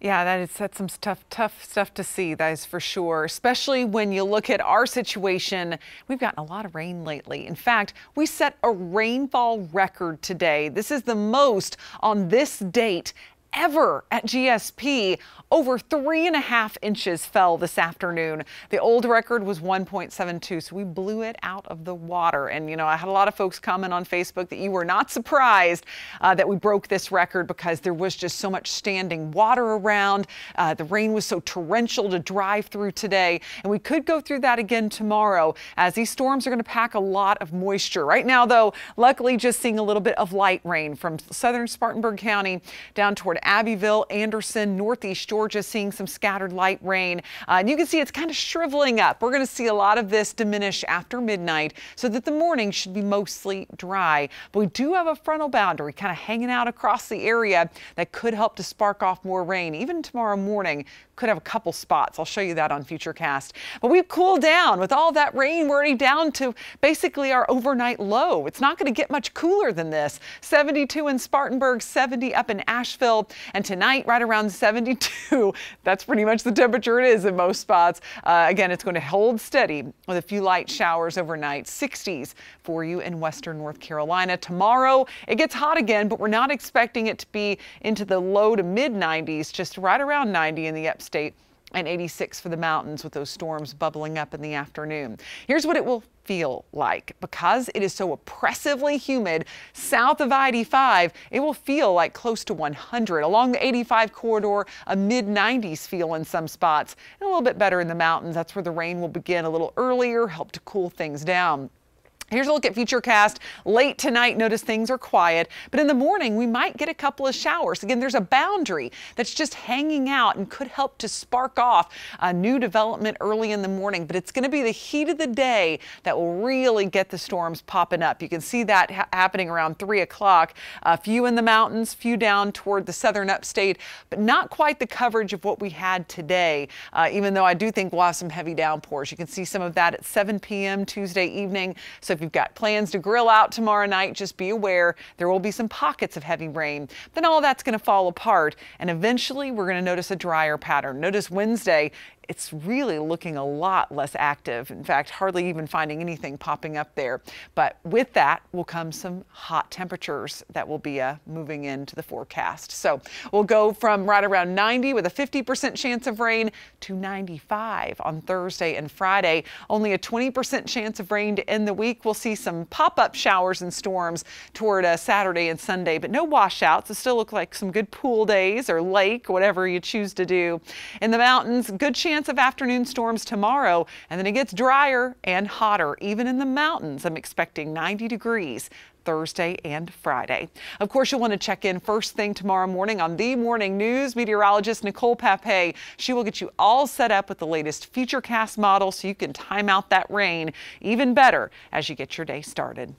Yeah, that is that's some tough, tough stuff to see. That is for sure. Especially when you look at our situation. We've gotten a lot of rain lately. In fact, we set a rainfall record today. This is the most on this date ever at GSP. Over three and a half inches fell this afternoon. The old record was 1.72, so we blew it out of the water. And, you know, I had a lot of folks comment on Facebook that you were not surprised uh, that we broke this record because there was just so much standing water around. Uh, the rain was so torrential to drive through today. And we could go through that again tomorrow as these storms are going to pack a lot of moisture. Right now, though, luckily just seeing a little bit of light rain from southern Spartanburg County down toward Abbeville, Anderson, northeast Georgia, seeing some scattered light rain. Uh, and you can see it's kind of shriveling up. We're going to see a lot of this diminish after midnight so that the morning should be mostly dry. But we do have a frontal boundary kind of hanging out across the area that could help to spark off more rain. Even tomorrow morning could have a couple spots. I'll show you that on Futurecast. But we've cooled down with all that rain. We're already down to basically our overnight low. It's not going to get much cooler than this. 72 in Spartanburg, 70 up in Asheville, and tonight, right around 72. That's pretty much the temperature it is in most spots. Uh, again, it's going to hold steady with a few light showers overnight. 60s for you in western North Carolina. Tomorrow, it gets hot again, but we're not expecting it to be into the low to mid 90s, just right around 90 in the upstate and 86 for the mountains with those storms bubbling up in the afternoon. Here's what it will feel like. Because it is so oppressively humid south of I-85, it will feel like close to 100. Along the 85 corridor, a mid-90s feel in some spots, and a little bit better in the mountains. That's where the rain will begin a little earlier, help to cool things down. Here's a look at Futurecast. Late tonight, notice things are quiet, but in the morning, we might get a couple of showers. Again, there's a boundary that's just hanging out and could help to spark off a new development early in the morning, but it's going to be the heat of the day that will really get the storms popping up. You can see that ha happening around 3 o'clock. A few in the mountains, few down toward the southern upstate, but not quite the coverage of what we had today, uh, even though I do think we'll have some heavy downpours. You can see some of that at 7 p.m. Tuesday evening. So if you've got plans to grill out tomorrow night, just be aware there will be some pockets of heavy rain. Then all that's going to fall apart, and eventually we're going to notice a drier pattern. Notice Wednesday, it's really looking a lot less active. In fact, hardly even finding anything popping up there. But with that will come some hot temperatures that will be uh, moving into the forecast. So we'll go from right around 90 with a 50% chance of rain to 95 on Thursday and Friday. Only a 20% chance of rain to end the week. We'll see some pop-up showers and storms toward uh, Saturday and Sunday, but no washouts. It still look like some good pool days or lake, whatever you choose to do. In the mountains, good chance chance of afternoon storms tomorrow, and then it gets drier and hotter. Even in the mountains, I'm expecting 90 degrees Thursday and Friday. Of course, you'll want to check in first thing tomorrow morning on the morning news. Meteorologist Nicole Pape, she will get you all set up with the latest Futurecast model so you can time out that rain even better as you get your day started.